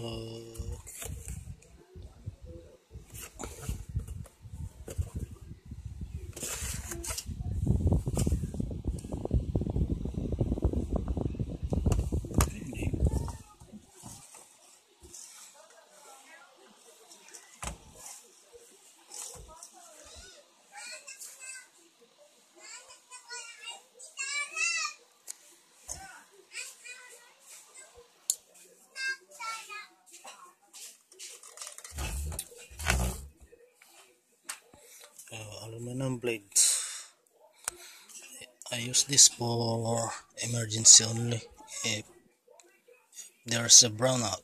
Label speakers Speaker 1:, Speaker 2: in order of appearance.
Speaker 1: Oh. Uh, aluminum blade I use this for emergency only. If there's a brownout